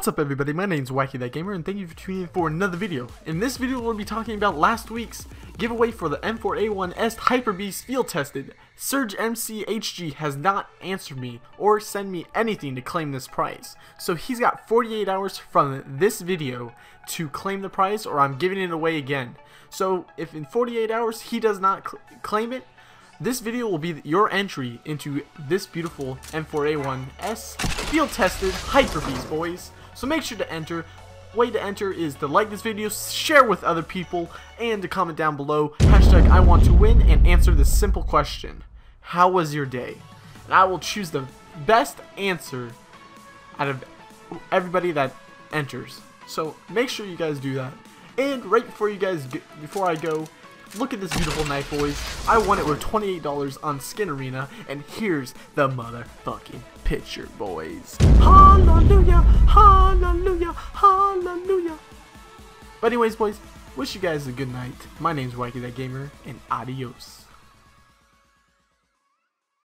What's up everybody, my name is Whacky That Gamer and thank you for tuning in for another video. In this video we'll be talking about last week's giveaway for the M4A1S Hyper Beast field tested. Surge MCHG has not answered me or sent me anything to claim this prize. So he's got 48 hours from this video to claim the prize or I'm giving it away again. So if in 48 hours he does not cl claim it, this video will be your entry into this beautiful M4A1S field tested Hyper Beast boys. So make sure to enter. Way to enter is to like this video, share with other people, and to comment down below hashtag I want to win and answer this simple question. How was your day? And I will choose the best answer out of everybody that enters. So make sure you guys do that. And right before you guys, before I go, Look at this beautiful knife, boys. I won it with $28 on Skin Arena, and here's the motherfucking picture, boys. Hallelujah, hallelujah, hallelujah. But anyways, boys, wish you guys a good night. My name's Whacky That Gamer, and adios.